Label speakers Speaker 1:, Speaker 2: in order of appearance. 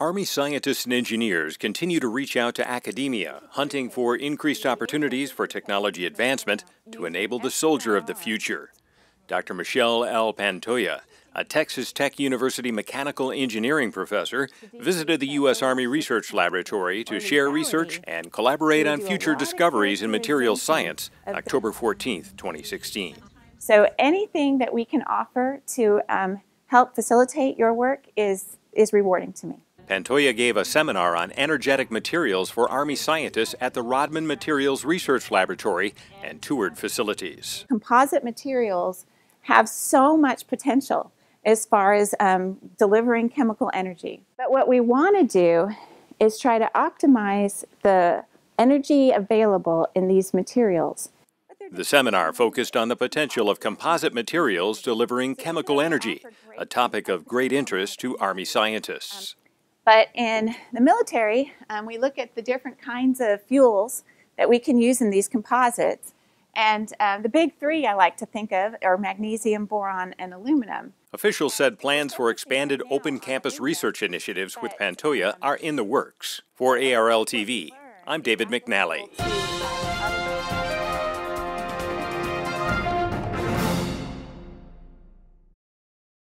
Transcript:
Speaker 1: Army scientists and engineers continue to reach out to academia, hunting for increased opportunities for technology advancement to enable the soldier of the future. Dr. Michelle L. Pantoya, a Texas Tech University mechanical engineering professor, visited the U.S. Army Research Laboratory to share research and collaborate on future discoveries in materials science, October 14, 2016.
Speaker 2: So anything that we can offer to um, help facilitate your work is, is rewarding to me.
Speaker 1: Pantoya gave a seminar on energetic materials for Army scientists at the Rodman Materials Research Laboratory and toured facilities.
Speaker 2: Composite materials have so much potential as far as um, delivering chemical energy. But what we want to do is try to optimize the energy available in these materials.
Speaker 1: The seminar focused on the potential of composite materials delivering chemical energy, a topic of great interest to Army scientists.
Speaker 2: But in the military, um, we look at the different kinds of fuels that we can use in these composites. And um, the big three I like to think of are magnesium, boron, and aluminum.
Speaker 1: Officials said plans for expanded open campus research initiatives with Pantoya are in the works. For ARL TV, I'm David McNally.